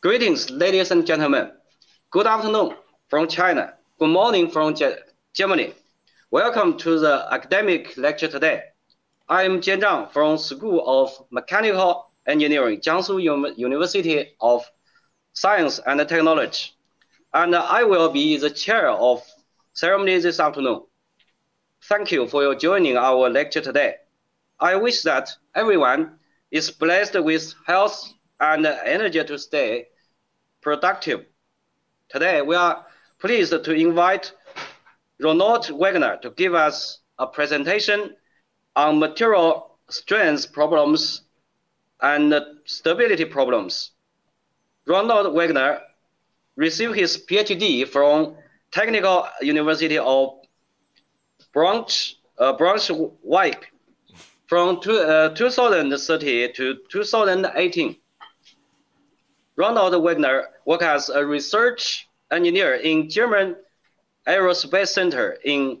Greetings, ladies and gentlemen. Good afternoon from China. Good morning from Ge Germany. Welcome to the academic lecture today. I am Jian Zhang from School of Mechanical Engineering, Jiangsu University of Science and Technology. And I will be the chair of ceremony this afternoon. Thank you for your joining our lecture today. I wish that everyone is blessed with health and energy to stay productive. Today, we are pleased to invite Ronald Wagner to give us a presentation on material strength problems and stability problems. Ronald Wagner received his PhD from Technical University of Braunsch, uh, Braunschweig from two, uh, 2030 to 2018. Ronald Wagner worked as a research engineer in German Aerospace Center in,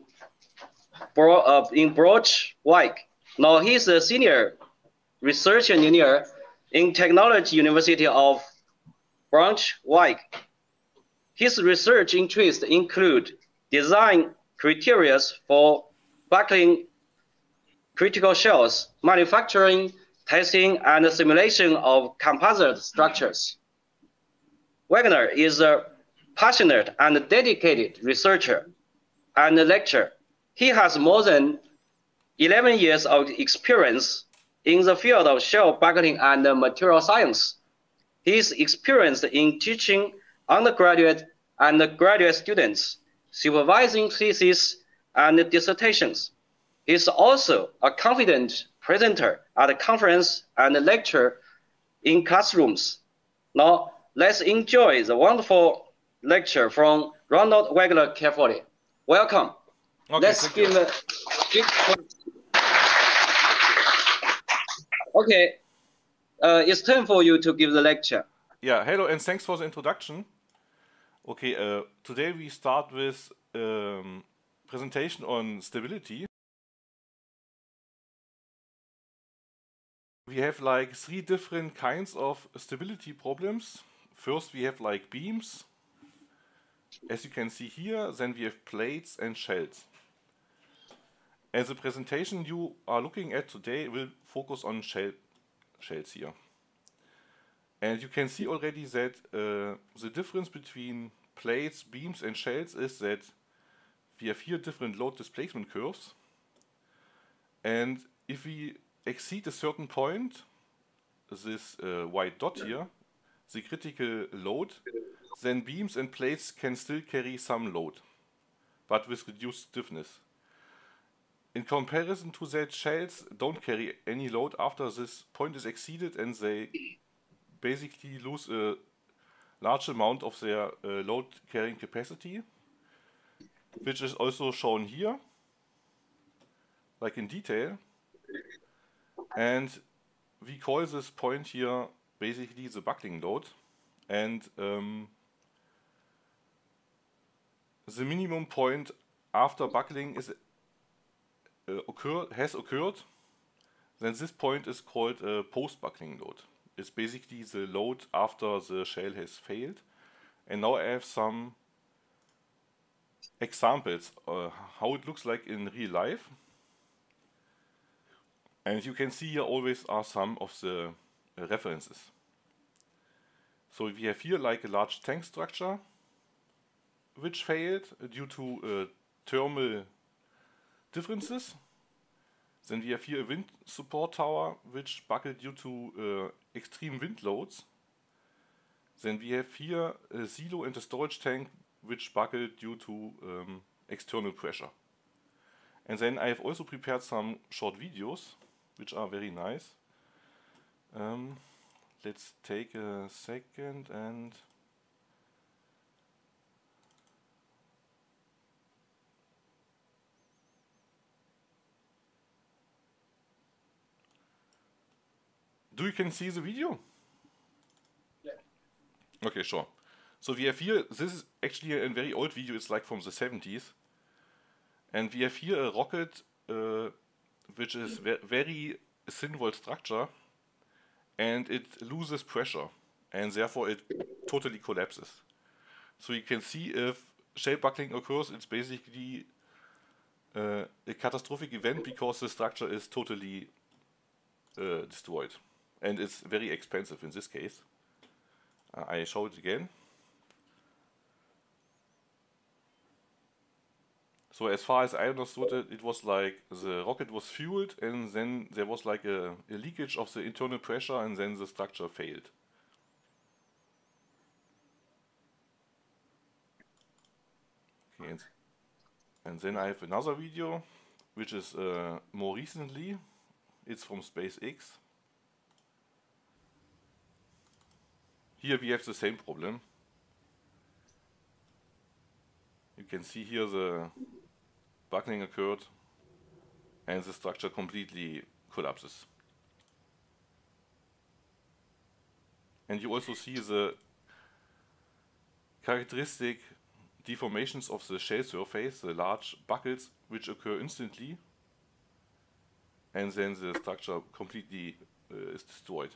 Bro, uh, in Braunschweig. Now he's a senior research engineer in Technology University of Braunschweig. His research interests include design criteria for buckling critical shells, manufacturing, testing, and simulation of composite structures. Wagner is a passionate and dedicated researcher and lecturer. He has more than 11 years of experience in the field of shell buckling and material science. He is experienced in teaching undergraduate and graduate students, supervising theses and dissertations. He is also a confident presenter at a conference and lecture in classrooms. Now, let's enjoy the wonderful lecture from Ronald Wagner carefully. Welcome. Okay, let's give a big Okay, uh, it's time for you to give the lecture. Yeah, hello and thanks for the introduction. Okay, uh, today we start with um, presentation on stability. We have like three different kinds of stability problems. First we have like beams, as you can see here, then we have plates and shells. And the presentation you are looking at today will focus on shell, shells here. And you can see already that uh, the difference between plates, beams and shells is that we have here different load displacement curves. And if we exceed a certain point, this uh, white dot here, the critical load, then beams and plates can still carry some load, but with reduced stiffness. In comparison to that, shells don't carry any load after this point is exceeded and they basically lose a large amount of their uh, load carrying capacity, which is also shown here, like in detail. And we call this point here basically the buckling load. And um, the minimum point after buckling is uh, occur has occurred, then this point is called a post-buckling load. It's basically the load after the shell has failed. And now I have some examples uh, how it looks like in real life. And you can see here always are some of the uh, references. So we have here like a large tank structure which failed due to uh, thermal differences. Then we have here a wind support tower which buckled due to uh, extreme wind loads. Then we have here a silo and a storage tank which buckled due to um, external pressure. And then I have also prepared some short videos which are very nice. Um, let's take a second and Do you can see the video? Yeah. Okay, sure. So we have here, this is actually a very old video, it's like from the 70s. And we have here a rocket uh, which is ve very wall structure and it loses pressure. and therefore it totally collapses. So you can see if shell buckling occurs, it's basically uh, a catastrophic event because the structure is totally uh, destroyed. And it's very expensive in this case. Uh, I show it again. So as far as I understood it, it was like the rocket was fueled and then there was like a, a leakage of the internal pressure and then the structure failed. Okay, and, then I have another video, which is uh, more recently. It's from SpaceX. Here we have the same problem. You can see here the buckling occurred and the structure completely collapses. And you also see the characteristic deformations of the shell surface, the large buckles which occur instantly and then the structure completely uh, is destroyed.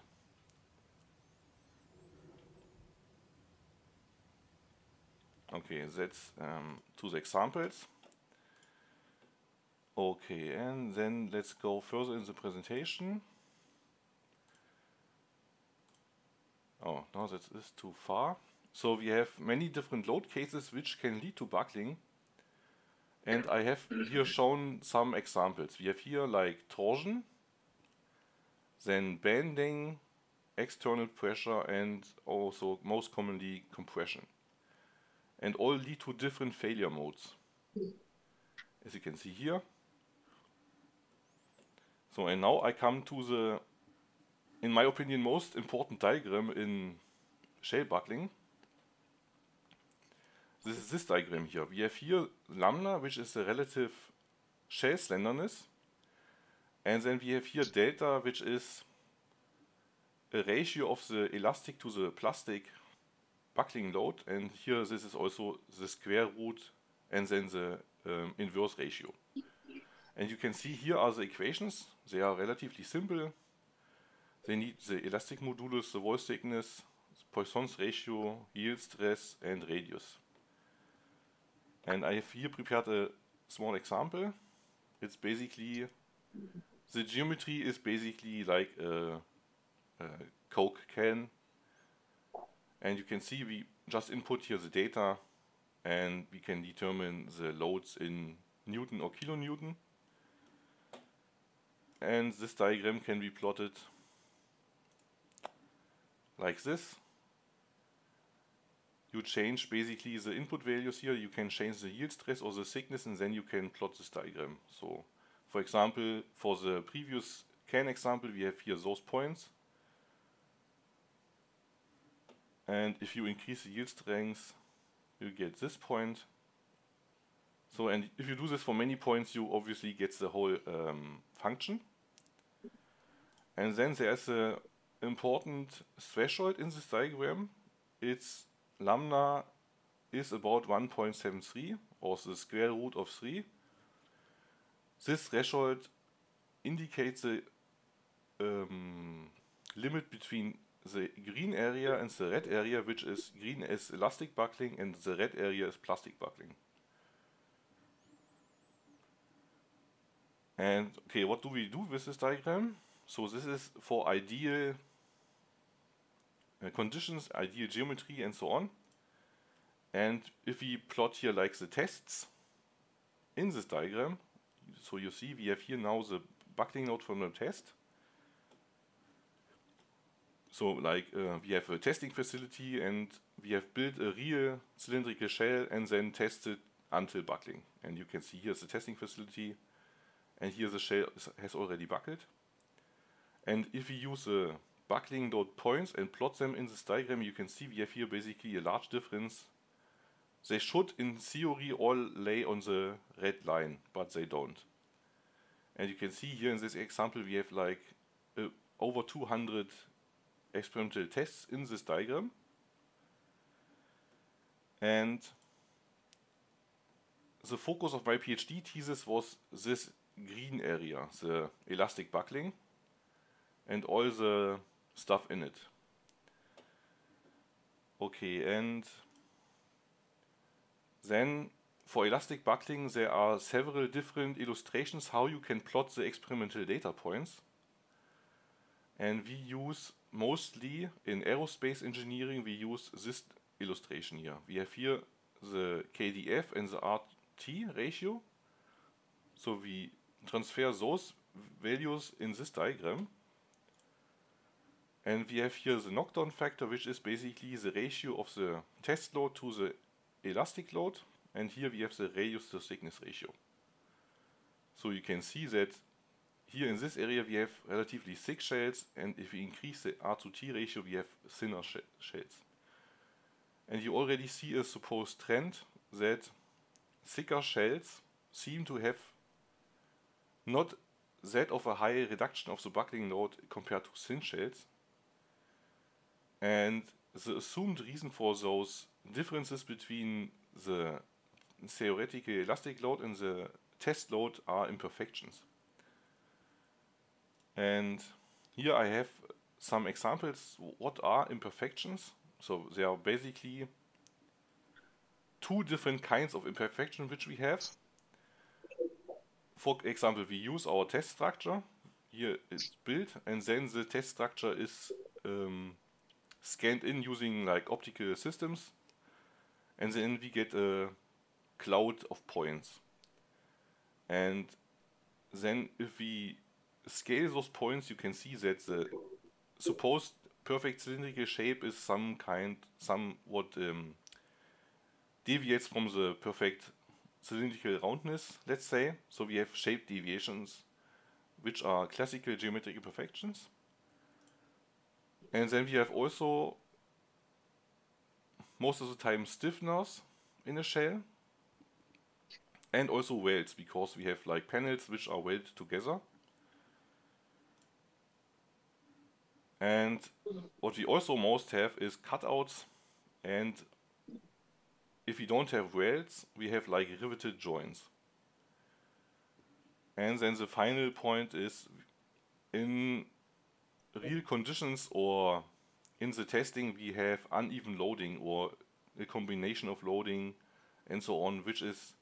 Okay, that's um, the examples. Okay, and then let's go further in the presentation. Oh, no, that is too far. So we have many different load cases which can lead to buckling. And I have here shown some examples. We have here like torsion, then bending, external pressure, and also most commonly compression. And all lead to different failure modes. As you can see here. So and now I come to the, in my opinion, most important diagram in shell buckling. This is this diagram here. We have here lambda, which is the relative shell slenderness. And then we have here delta, which is a ratio of the elastic to the plastic buckling load. And here this is also the square root and then the um, inverse ratio. And you can see here are the equations. They are relatively simple. They need the elastic modulus, the wall thickness, Poisson's ratio, yield stress, and radius. And I have here prepared a small example. It's basically, the geometry is basically like a, a Coke can. And you can see we just input here the data and we can determine the loads in Newton or kilonewton and this diagram can be plotted like this. You change basically the input values here, you can change the yield stress or the thickness and then you can plot this diagram. So for example, for the previous can example we have here those points. And if you increase the yield strength, you get this point. So and if you do this for many points, you obviously get the whole um, function. And then there's an important threshold in this diagram. Its lambda is about 1.73 or the square root of 3. This threshold indicates the um, limit between the green area and the red area, which is green is elastic buckling and the red area is plastic buckling. And okay, what do we do with this diagram? So this is for ideal uh, conditions, ideal geometry and so on. And if we plot here like the tests in this diagram, so you see we have here now the buckling load from the test. So like uh, we have a testing facility and we have built a real cylindrical shell and then tested until buckling. And you can see here's the testing facility and here the shell has already buckled. And if we use the buckling load points and plot them in this diagram, you can see we have here basically a large difference. They should in theory all lay on the red line, but they don't. And you can see here in this example we have like uh, over 200 experimental tests in this diagram. And the focus of my PhD thesis was this green area, the elastic buckling and all the stuff in it. Okay, and then for elastic buckling there are several different illustrations how you can plot the experimental data points. And we use mostly in aerospace engineering we use this illustration here. We have here the KDF and the RT ratio. So we transfer those values in this diagram. And we have here the knockdown factor, which is basically the ratio of the test load to the elastic load. And here we have the radius to thickness ratio. So you can see that here in this area we have relatively thick shells, and if we increase the R to T ratio, we have thinner sh shells. And you already see a supposed trend that thicker shells seem to have not that of a high reduction of the buckling load compared to thin shells. And the assumed reason for those differences between the theoretical elastic load and the test load are imperfections. And here I have some examples what are imperfections. So there are basically two different kinds of imperfection which we have. For example, we use our test structure. Here it's built and then the test structure is um, scanned in using like optical systems and then we get a cloud of points. And then if we scale those points, you can see that the supposed perfect cylindrical shape is some kind, somewhat um, deviates from the perfect cylindrical roundness, let's say. So we have shape deviations, which are classical geometric imperfections. And then we have also most of the time stiffeners in a shell. And also welds because we have like panels which are welded together. And what we also most have is cutouts. And if we don't have welds, we have like riveted joints. And then the final point is in real conditions or in the testing we have uneven loading or a combination of loading and so on, which is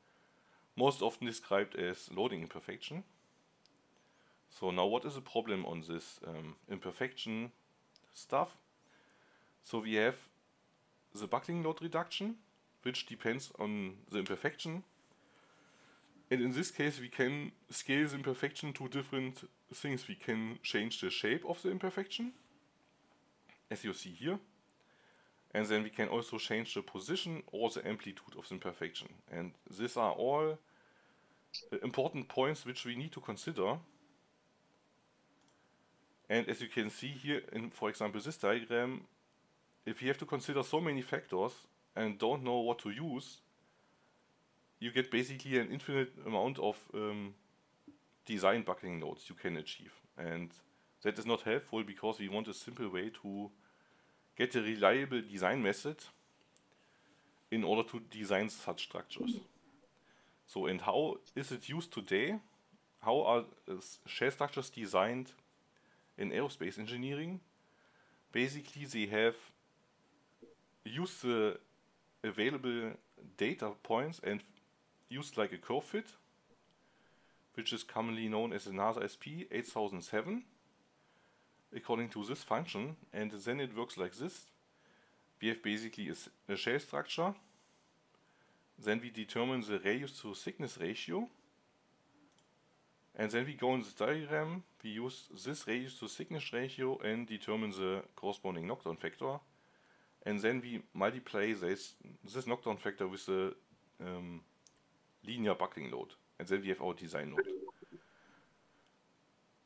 most often described as loading imperfection. So now what is the problem on this um, imperfection stuff? So we have the buckling load reduction, which depends on the imperfection. And in this case we can scale the imperfection to different things. We can change the shape of the imperfection, as you see here. And then we can also change the position or the amplitude of the imperfection. And these are all uh, important points which we need to consider and as you can see here in, for example, this diagram, if you have to consider so many factors and don't know what to use, you get basically an infinite amount of um, design buckling loads you can achieve. And that is not helpful because we want a simple way to get a reliable design method in order to design such structures. So, and how is it used today? How are uh, shell structures designed in aerospace engineering. Basically, they have used the available data points and used like a curve fit, which is commonly known as the NASA SP 8007, according to this function. And then it works like this. We have basically a, a shell structure. Then we determine the radius to thickness ratio and then we go in the diagram, we use this radius to thickness ratio and determine the corresponding knockdown factor. And then we multiply this, this knockdown factor with the um, linear buckling load. And then we have our design load.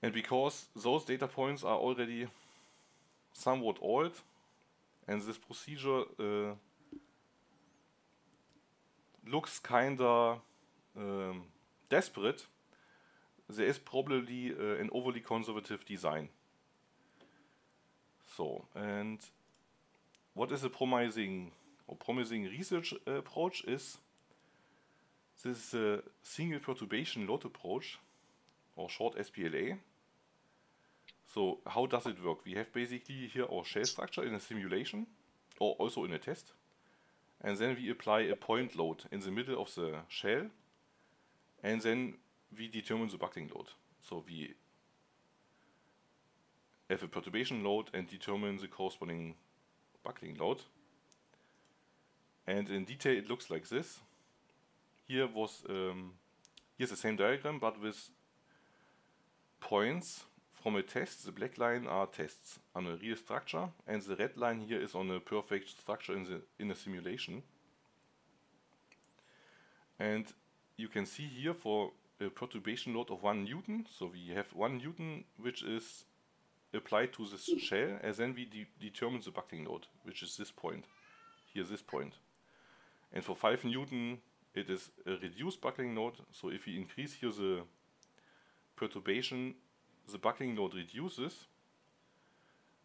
And because those data points are already somewhat old, and this procedure uh, looks kinda um, desperate, there is probably uh, an overly conservative design. So, and what is a promising or promising research uh, approach is this is a single perturbation load approach or short SPLA. So how does it work? We have basically here our shell structure in a simulation or also in a test. And then we apply a point load in the middle of the shell, and then we determine the buckling load. So we have a perturbation load and determine the corresponding buckling load. And in detail it looks like this. Here was um, here's the same diagram but with points from a test. The black line are tests on a real structure and the red line here is on a perfect structure in the in a simulation. And you can see here for a perturbation load of 1 newton, so we have 1 newton which is applied to this shell and then we de determine the buckling load, which is this point, here this point. And for 5 newton it is a reduced buckling load, so if we increase here the perturbation, the buckling load reduces.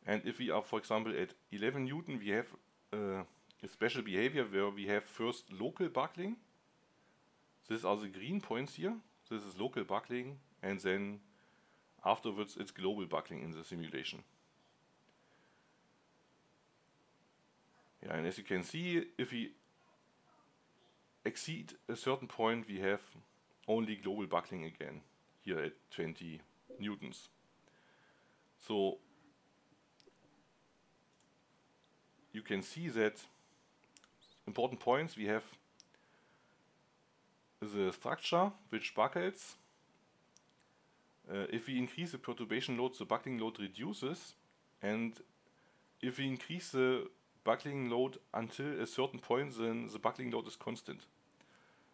And if we are, for example, at 11 newton, we have uh, a special behavior where we have first local buckling. These are the green points here. This is local buckling, and then afterwards it's global buckling in the simulation. Yeah, and as you can see, if we exceed a certain point, we have only global buckling again, here at 20 newtons. So you can see that important points we have the structure which buckles. Uh, if we increase the perturbation load, the buckling load reduces, and if we increase the buckling load until a certain point, then the buckling load is constant.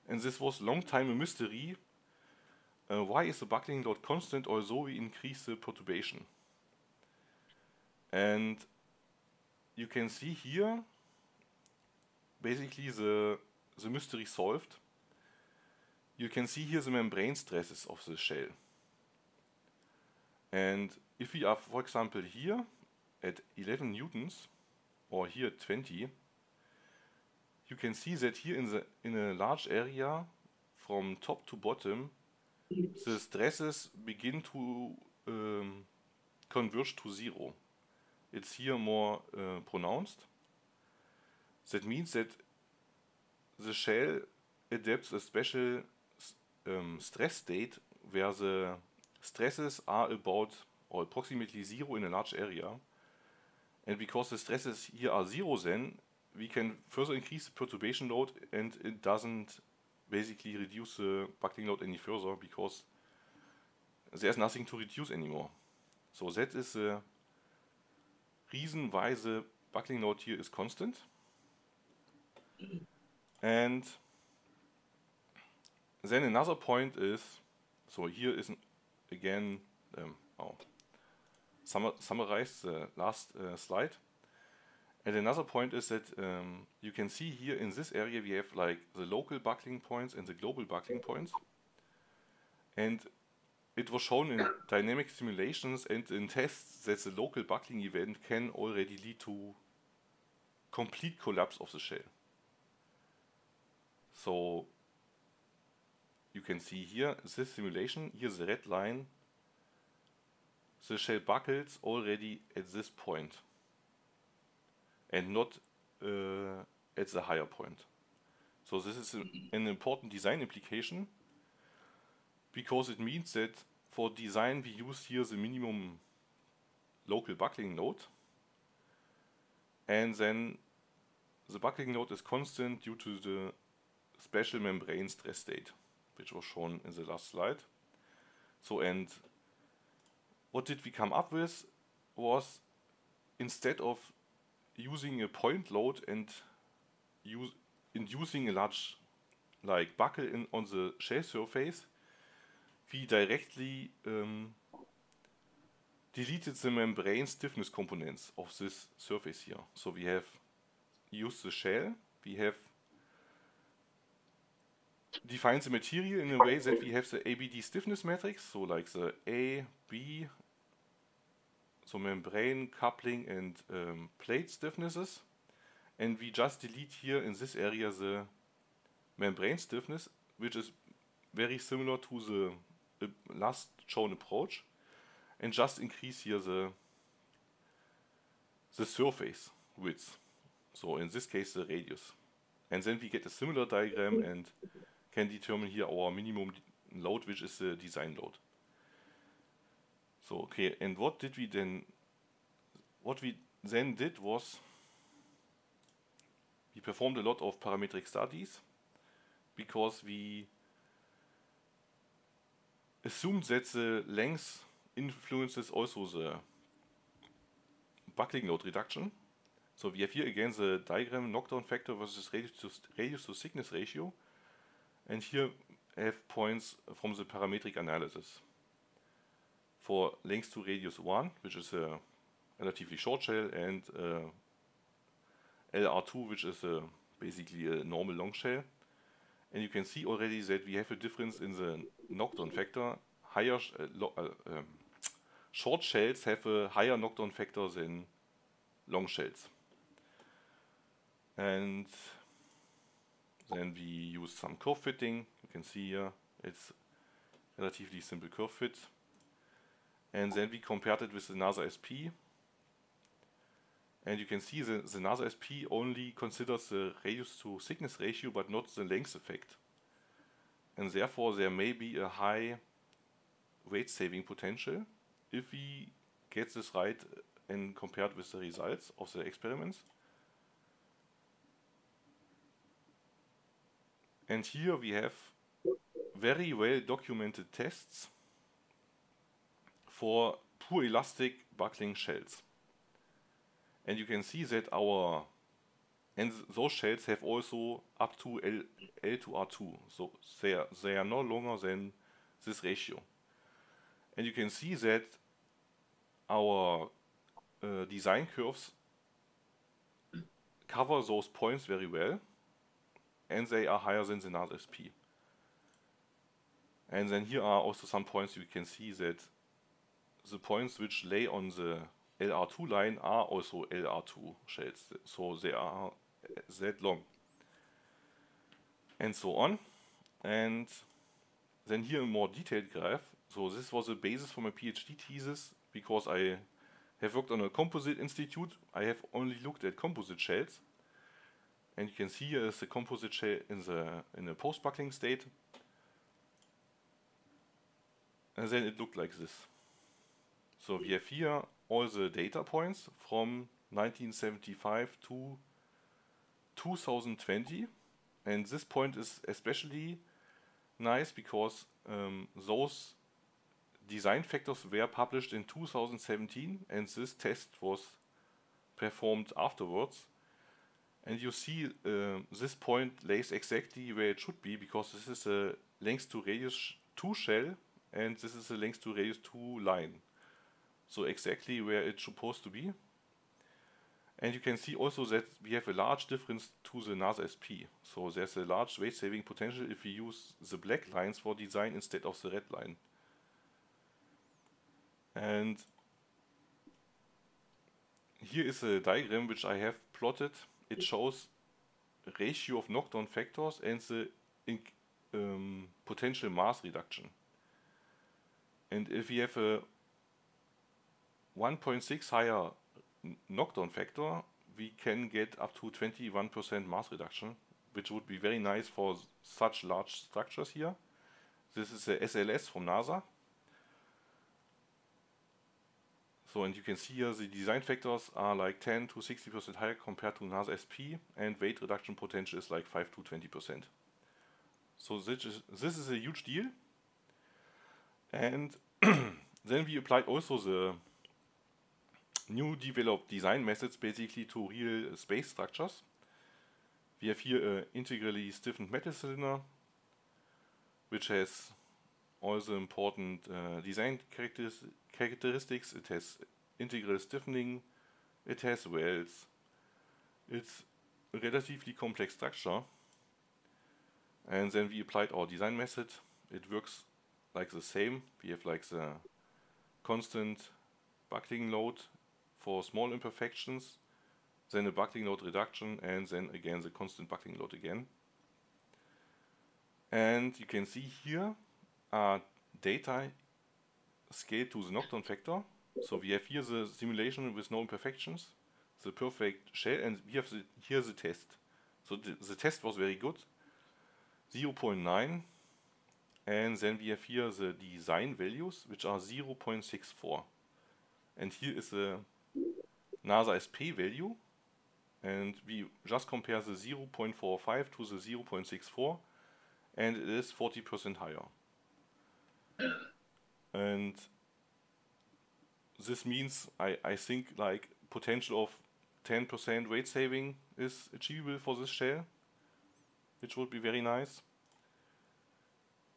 And this was long time a mystery. Uh, why is the buckling load constant although we increase the perturbation? And you can see here basically the, the mystery solved. You can see here the membrane stresses of the shell. And if we are, for example, here at 11 newtons, or here 20, you can see that here in the in a large area from top to bottom the stresses begin to um, converge to zero. It's here more uh, pronounced. That means that the shell adapts a special um, stress state where the stresses are about or approximately zero in a large area. And because the stresses here are zero then, we can further increase the perturbation load and it doesn't basically reduce the buckling load any further because there's nothing to reduce anymore. So that is the reason why the buckling load here is constant. And then another point is, so here is again, um, oh, summarize the last uh, slide. And another point is that um, you can see here in this area we have like the local buckling points and the global buckling points. And it was shown in dynamic simulations and in tests that the local buckling event can already lead to complete collapse of the shell. So you can see here this simulation, here the red line, the shell buckles already at this point and not uh, at the higher point. So this is an important design implication because it means that for design we use here the minimum local buckling load and then the buckling load is constant due to the special membrane stress state which was shown in the last slide. So and what did we come up with was instead of using a point load and use, inducing a large like buckle in on the shell surface, we directly um, deleted the membrane stiffness components of this surface here. So we have used the shell, we have defined the material in a way that we have the ABD stiffness matrix, so like the A, B, so membrane coupling and um, plate stiffnesses. And we just delete here in this area the membrane stiffness, which is very similar to the last shown approach, and just increase here the, the surface width So in this case, the radius. And then we get a similar diagram and can determine here our minimum load, which is the design load. So, okay, and what did we then, what we then did was, we performed a lot of parametric studies because we assumed that the length influences also the buckling load reduction. So we have here again the diagram knockdown factor versus radius to, radius to thickness ratio. And here I have points from the parametric analysis. For length to radius 1, which is a relatively short shell, and uh, LR2, which is a, basically a normal long shell. And you can see already that we have a difference in the knockdown factor. Higher uh, uh, um, short shells have a higher knockdown factor than long shells. And then we use some curve fitting. You can see here it's relatively simple curve fit. And then we compared it with the NASA SP. And you can see the, the NASA SP only considers the radius to thickness ratio, but not the length effect. And therefore there may be a high weight saving potential if we get this right and compared with the results of the experiments. And here we have very well documented tests for poor elastic buckling shells. And you can see that our and those shells have also up to L, L to R2, so they are, they are no longer than this ratio. And you can see that our uh, design curves cover those points very well and they are higher than the NASA SP. And then here are also some points you can see that the points which lay on the LR2 line are also LR2 shells, so they are that long. And so on. And then here a more detailed graph. So this was the basis for my PhD thesis because I have worked on a composite institute. I have only looked at composite shells and you can see here is the composite shell in the in the post-buckling state. And then it looked like this. So we have here all the data points from 1975 to 2020. And this point is especially nice because um, those design factors were published in 2017 and this test was performed afterwards. And you see uh, this point lays exactly where it should be because this is a length to radius 2 shell and this is a length to radius 2 line. So exactly where it's supposed to be. And you can see also that we have a large difference to the NASA SP. So there's a large weight saving potential if we use the black lines for design instead of the red line. And here is a diagram which I have plotted it shows ratio of knockdown factors and the um, potential mass reduction. And if we have a 1.6 higher knockdown factor, we can get up to 21% mass reduction, which would be very nice for such large structures here. This is a SLS from NASA. So, and you can see here the design factors are like 10 to 60% higher compared to NASA SP, and weight reduction potential is like 5 to 20%. So this is, this is a huge deal. And then we applied also the new developed design methods basically to real space structures. We have here an integrally stiffened metal cylinder, which has all the important uh, design characteristics characteristics. It has integral stiffening. It has welds. It's a relatively complex structure. And then we applied our design method. It works like the same. We have like the constant buckling load for small imperfections, then a buckling load reduction, and then again the constant buckling load again. And you can see here are data scale to the knockdown factor. So we have here the simulation with no imperfections. the perfect shell and we have the, here the test. So the, the test was very good, 0.9 and then we have here the design values which are 0.64 and here is the NASA SP value and we just compare the 0.45 to the 0.64 and it is 40% higher. And this means I, I think like potential of 10% weight saving is achievable for this shell, which would be very nice.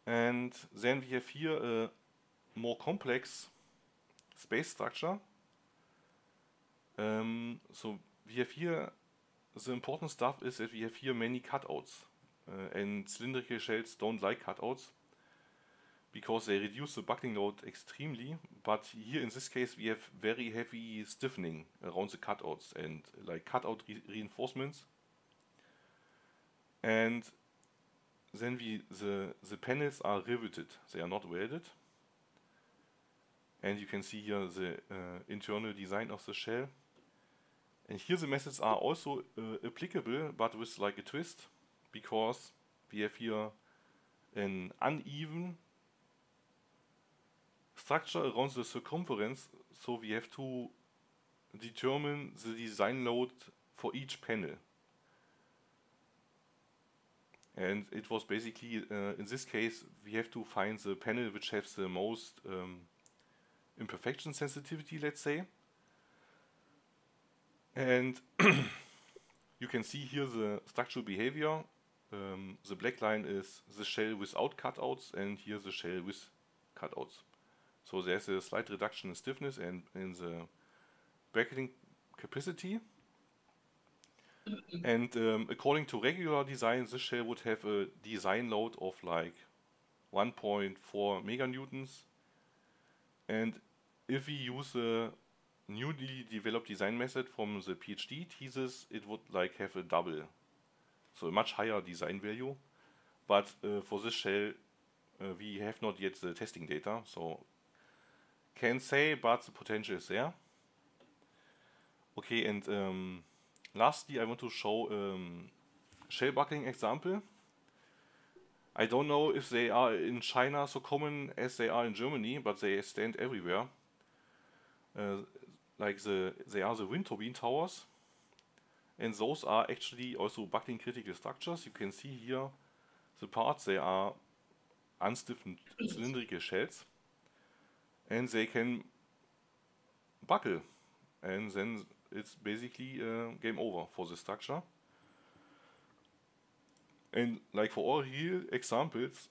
And then we have here a more complex space structure. Um, so we have here, the important stuff is that we have here many cutouts. Uh, and cylindrical shells don't like cutouts because they reduce the buckling load extremely. But here in this case we have very heavy stiffening around the cutouts and like cutout re reinforcements. And then we the the panels are riveted; they are not welded. And you can see here the uh, internal design of the shell. And here the methods are also uh, applicable, but with like a twist, because we have here an uneven structure around the circumference, so we have to determine the design load for each panel. And it was basically, uh, in this case, we have to find the panel which has the most um, imperfection sensitivity, let's say. And you can see here the structural behavior. Um, the black line is the shell without cutouts and here the shell with cutouts. So there's a slight reduction in stiffness and in the bracketing capacity. and um, according to regular design, this shell would have a design load of like 1.4 meganewtons. And if we use a newly developed design method from the PhD thesis, it would like have a double, so a much higher design value. But uh, for this shell, uh, we have not yet the testing data, so can say, but the potential is there. Okay, and um, lastly, I want to show um, shell buckling example. I don't know if they are in China so common as they are in Germany, but they stand everywhere. Uh, like the they are the wind turbine towers, and those are actually also buckling critical structures. You can see here the parts they are unstiffened cylindrical shells. And they can buckle. And then it's basically uh, game over for the structure. And like for all real examples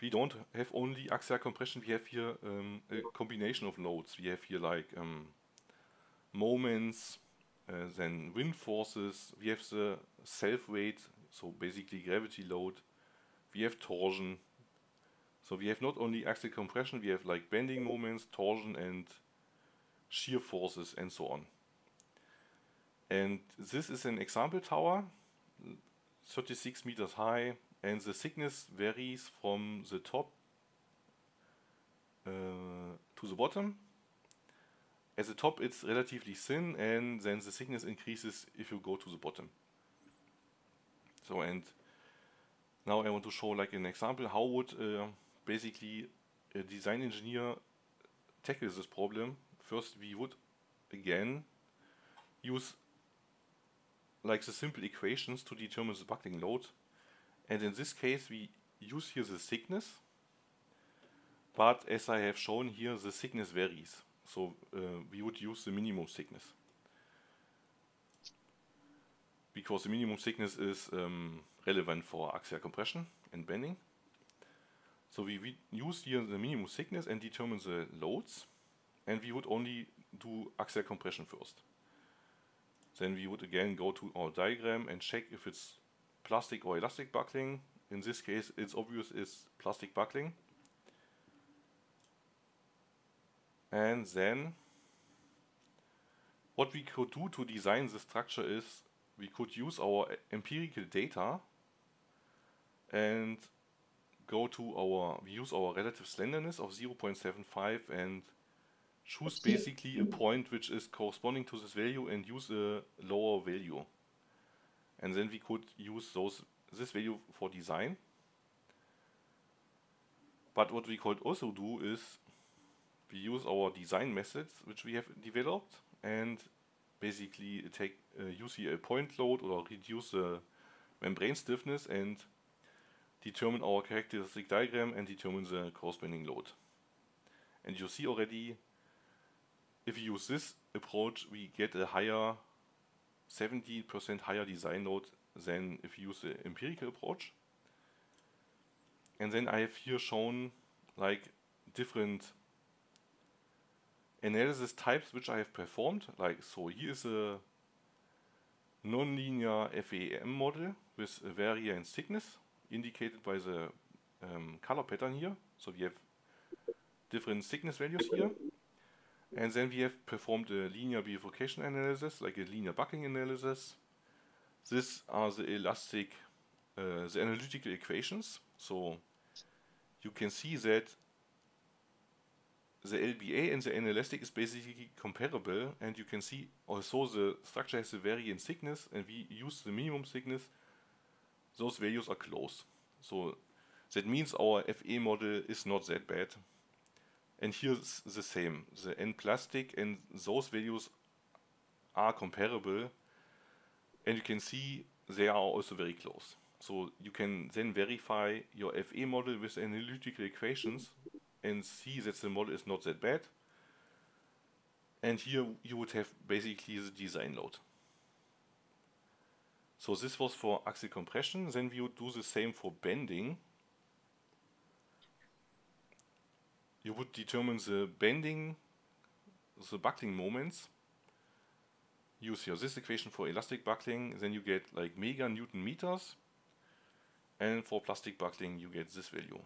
we don't have only axial compression we have here um, a combination of loads we have here like um, moments uh, then wind forces. We have the self weight so basically gravity load. We have torsion. So we have not only axial compression, we have like bending moments, torsion and shear forces and so on. And this is an example tower, 36 meters high, and the thickness varies from the top uh, to the bottom. At the top it's relatively thin and then the thickness increases if you go to the bottom. So and now I want to show like an example how would uh, basically a design engineer tackle this problem. First, we would again use like the simple equations to determine the buckling load. And in this case, we use here the thickness. But as I have shown here, the thickness varies. So uh, we would use the minimum thickness. Because the minimum thickness is um, relevant for axial compression and bending. So we, we use here the minimum thickness and determine the loads and we would only do axial compression first. Then we would again go to our diagram and check if it's plastic or elastic buckling. In this case it's obvious it's plastic buckling. And then what we could do to design the structure is we could use our empirical data and go to our, we use our relative slenderness of 0.75 and choose basically a point which is corresponding to this value and use a lower value. And then we could use those this value for design. But what we could also do is we use our design methods which we have developed and basically take uh, use a point load or reduce the membrane stiffness and determine our characteristic diagram and determine the corresponding load. And you see already, if you use this approach, we get a higher, 70% higher design load than if you use the empirical approach. And then I have here shown like different analysis types which I have performed. Like so, here is a nonlinear FEM model with a variance thickness indicated by the um, color pattern here. So we have different thickness values here. And then we have performed a linear bifurcation analysis, like a linear buckling analysis. These are the elastic, uh, the analytical equations. So you can see that the LBA and the inelastic is basically comparable and you can see also the structure has a variant thickness and we use the minimum thickness those values are close so that means our FE model is not that bad and here's the same the N plastic and those values are comparable and you can see they are also very close so you can then verify your FE model with analytical equations and see that the model is not that bad. And here you would have basically the design load. So this was for axial compression. Then we would do the same for bending. You would determine the bending, the buckling moments. Use here this equation for elastic buckling. Then you get like mega newton meters. And for plastic buckling you get this value.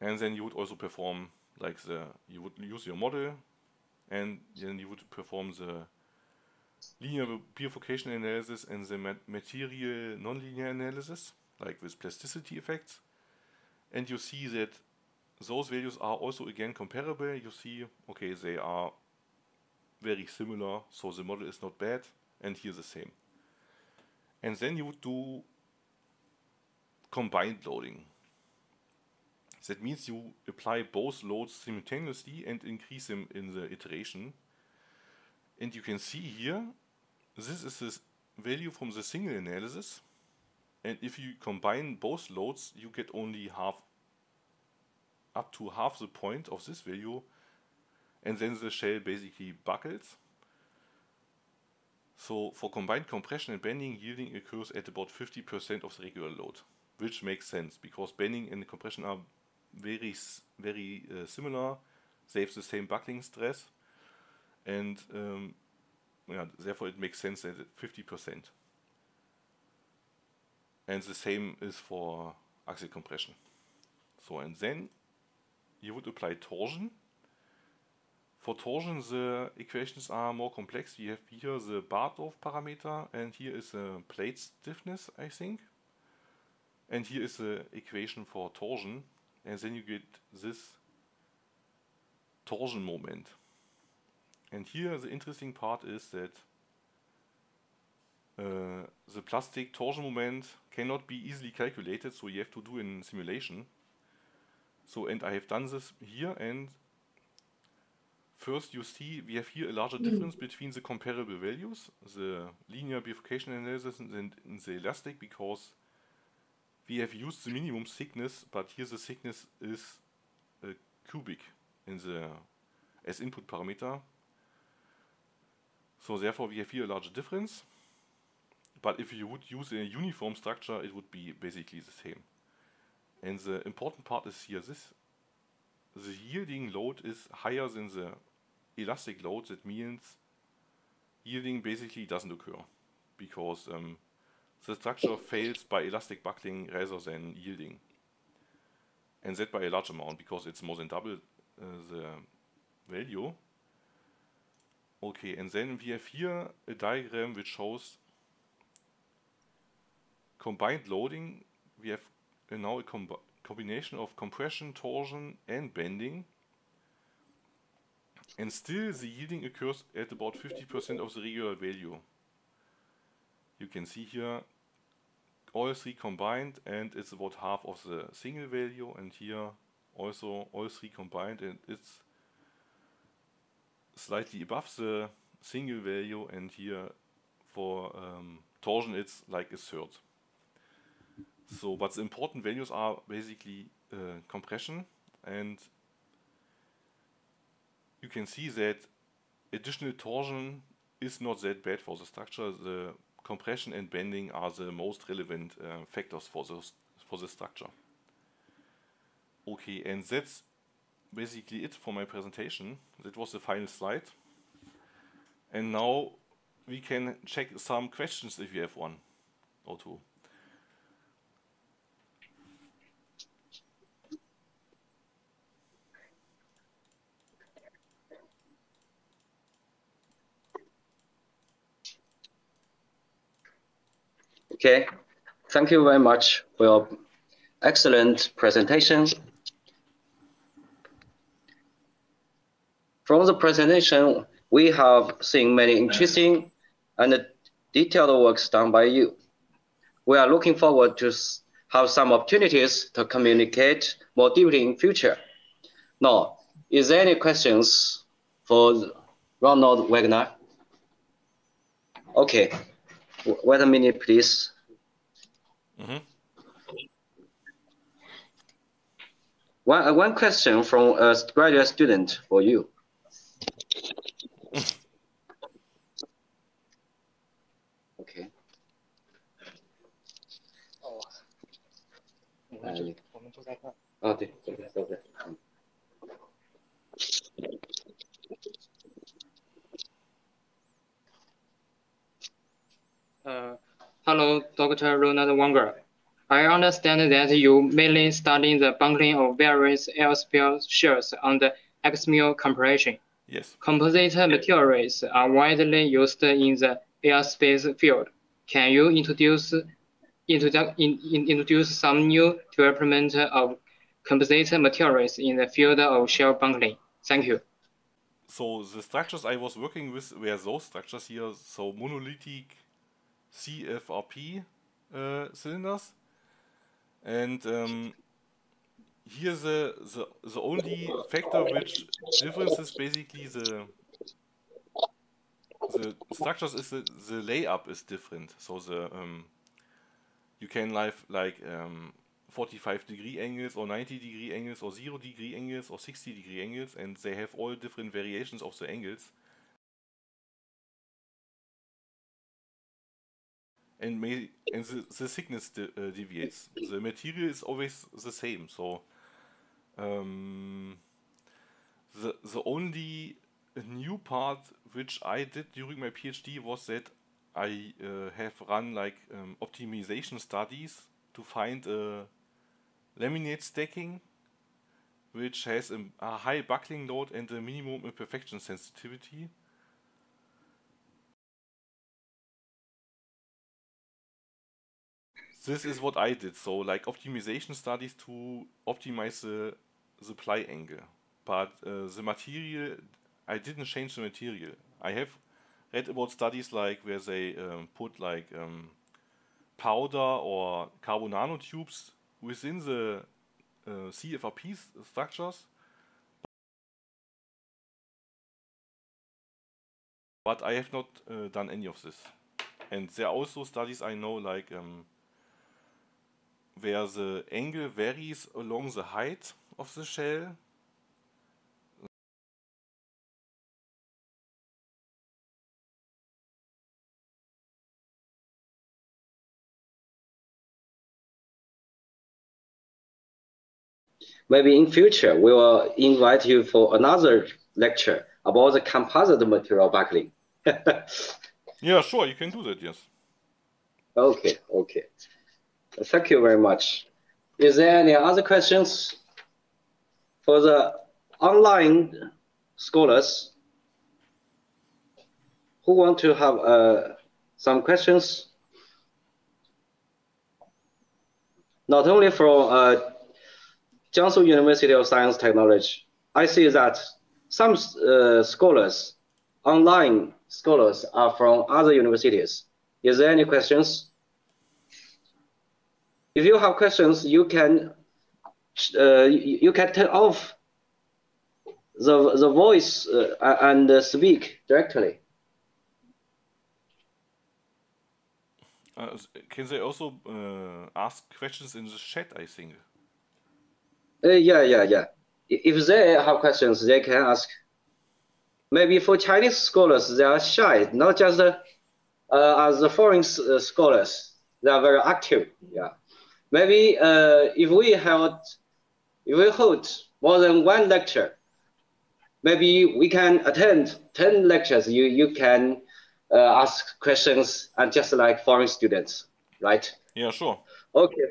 and then you would also perform like the you would use your model and then you would perform the linear bifurcation analysis and the material nonlinear analysis like with plasticity effects and you see that those values are also again comparable you see okay they are very similar so the model is not bad and here the same and then you do combined loading that means you apply both loads simultaneously and increase them in the iteration. And you can see here, this is the value from the single analysis. And if you combine both loads, you get only half, up to half the point of this value. And then the shell basically buckles. So for combined compression and bending, yielding occurs at about 50% of the regular load, which makes sense because bending and compression are very very uh, similar, saves the same buckling stress, and um, yeah, therefore it makes sense that 50%. And the same is for axial compression. So and then you would apply torsion. For torsion the equations are more complex. We have here the Batdorf parameter and here is the plate stiffness I think. And here is the equation for torsion and then you get this torsion moment. And here the interesting part is that uh, the plastic torsion moment cannot be easily calculated, so you have to do in simulation. So, and I have done this here, and first you see we have here a larger difference between the comparable values, the linear bifurcation analysis and, and the elastic, because we have used the minimum thickness, but here the thickness is a cubic in the as input parameter. So therefore we have here a larger difference. But if you would use a uniform structure, it would be basically the same. And the important part is here this. The yielding load is higher than the elastic load. That means yielding basically doesn't occur because um, the structure fails by elastic buckling rather than yielding. And that by a large amount because it's more than double uh, the value. Okay, and then we have here a diagram which shows combined loading. We have uh, now a com combination of compression, torsion, and bending. And still the yielding occurs at about 50% of the regular value. You can see here all three combined and it's about half of the single value and here also all three combined and it's slightly above the single value and here for um, torsion it's like a third. So, but the important values are basically uh, compression and you can see that additional torsion is not that bad for the structure. The compression and bending are the most relevant uh, factors for the, for the structure. Okay, and that's basically it for my presentation. That was the final slide. And now we can check some questions if you have one or two. Okay, thank you very much for your excellent presentation. From the presentation, we have seen many interesting and detailed works done by you. We are looking forward to have some opportunities to communicate more deeply in future. Now, is there any questions for Ronald Wagner? Okay. Wait a minute, please. Mm -hmm. One, one question from a graduate student for you. okay. Oh. 我们都在看。啊，对，都在都在。嗯。 uh, hello, Dr. Ronald Wagner. I understand that you mainly study the buckling of various aerospace shells under axial compression. Yes. Composite materials are widely used in the aerospace field. Can you introduce introdu in, in, introduce some new development of composite materials in the field of shell buckling? Thank you. So the structures I was working with were those structures here, so monolithic CFRP uh, cylinders. And um, here the, the the only factor which differences basically the the structures is the, the layup is different. So the um, you can live like um, 45 degree angles or 90 degree angles or 0 degree angles or 60 degree angles and they have all different variations of the angles and may and the, the thickness de, uh, deviates. The material is always the same. So um, the the only new part which I did during my PhD was that I uh, have run like um, optimization studies to find a laminate stacking which has a, a high buckling load and a minimum imperfection sensitivity this is what I did. So like optimization studies to optimize the supply angle. But uh, the material, I didn't change the material. I have read about studies like where they um, put like um, powder or carbon nanotubes within the uh, CFRP structures. But I have not uh, done any of this. And there are also studies I know like um, where the angle varies along the height of the shell. Maybe in future, we will invite you for another lecture about the composite material buckling. yeah, sure, you can do that, yes. Okay, okay. Thank you very much. Is there any other questions for the online scholars who want to have uh, some questions? Not only from uh, Jiangsu University of Science Technology, I see that some uh, scholars, online scholars, are from other universities. Is there any questions? If you have questions, you can uh, you can turn off the the voice uh, and uh, speak directly. Uh, can they also uh, ask questions in the chat? I think. Uh, yeah, yeah, yeah. If they have questions, they can ask. Maybe for Chinese scholars, they are shy, not just uh, as the foreign scholars. They are very active. Yeah. Maybe if we held, if we hold more than one lecture, maybe we can attend 10 lectures. You, you can uh, ask questions and just like foreign students, right? Yeah, sure. Okay.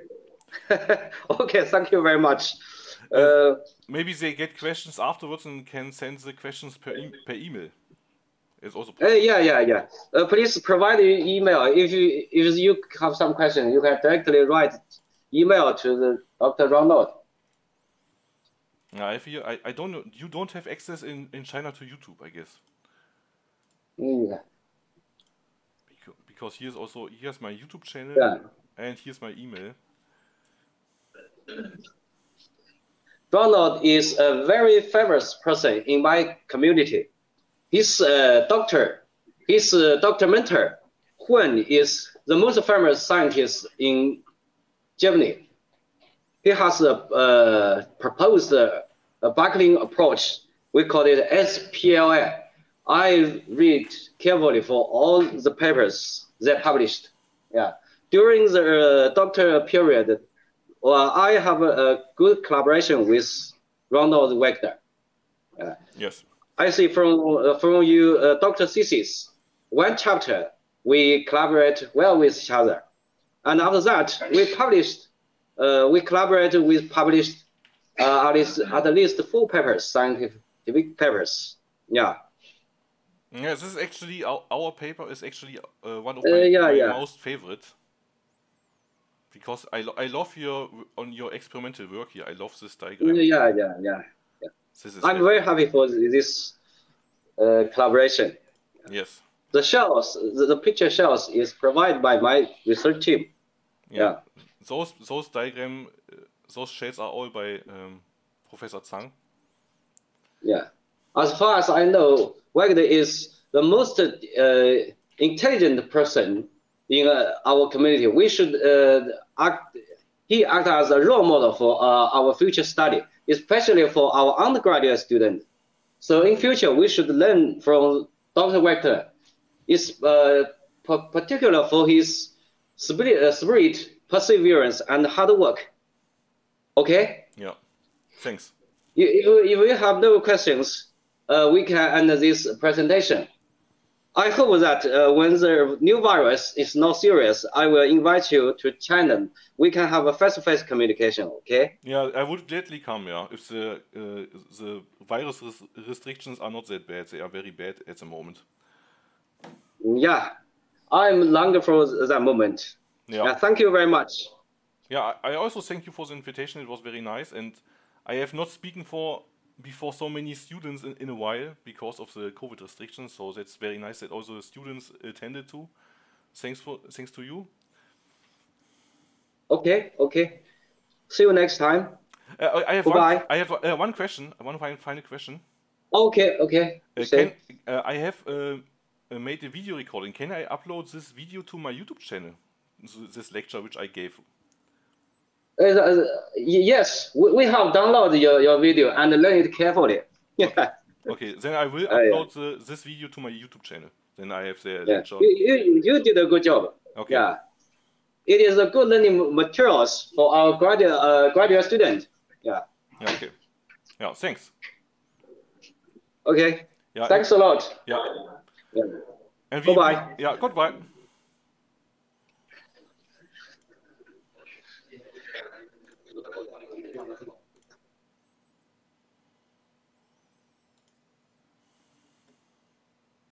okay, thank you very much. Uh, maybe they get questions afterwards and can send the questions per, e per email. It's also uh, yeah, yeah, yeah. Uh, please provide your email. If you if you have some question, you can directly write email to the Dr. Ronald. Yeah, I feel I, I don't know. You don't have access in, in China to YouTube, I guess. Yeah. Because, because here's also here's my YouTube channel yeah. and here's my email. Ronald is a very famous person in my community. His uh, doctor, his uh, doctor mentor, Hühne, is the most famous scientist in Germany he has a, uh, proposed a, a buckling approach. We call it SPLA. I read carefully for all the papers they published. Yeah. During the uh, doctor period, well, I have a, a good collaboration with Ronald Wagner. Uh, yes. I see from uh, from you, uh, Dr. thesis, one chapter we collaborate well with each other, and after that we published uh, we collaborated with published uh, at least at least four papers, scientific papers. Yeah. Yeah, this is actually our, our paper is actually uh, one of uh, my, yeah, my yeah. most favorite because I, lo I love your on your experimental work here. I love this diagram. Yeah, yeah, yeah. yeah. This is I'm very happy for this uh, collaboration. Yes. The shells, the, the picture shells is provided by my research team. Yeah. yeah. Those those diagram, those shades are all by um, Professor Zhang. Yeah. As far as I know, Wagner is the most uh, intelligent person in uh, our community. We should uh, act. He act as a role model for uh, our future study, especially for our undergraduate students. So in future, we should learn from Dr. Wagner. It's uh, particular for his spirit, spirit perseverance, and hard work. Okay? Yeah. Thanks. If, if we have no questions, uh, we can end this presentation. I hope that uh, when the new virus is not serious, I will invite you to China. We can have a face-to-face communication, okay? Yeah, I would gladly come, yeah. If the, uh, the virus res restrictions are not that bad, they are very bad at the moment. Yeah, I'm longing for that moment. Yeah. yeah. Thank you very much. Yeah, I also thank you for the invitation. It was very nice, and I have not spoken for before so many students in, in a while because of the COVID restrictions. So that's very nice that also the students attended too. Thanks for thanks to you. Okay, okay. See you next time. Uh, I have Goodbye. one. I have uh, one question. One final question. Okay, okay. Uh, can, uh, I have uh, made a video recording. Can I upload this video to my YouTube channel? This lecture which I gave. Uh, yes, we, we have downloaded your, your video and learn it carefully. Yeah. Okay, then I will upload yeah. the, this video to my YouTube channel. Then I have the yeah. lecture. You, you, you did a good job. Okay. Yeah. It is a good learning materials for our graduate uh, graduate student. Yeah. yeah. Okay. Yeah. Thanks. Okay. Yeah. Thanks a lot. Yeah. Yeah. And goodbye. Yeah. Goodbye.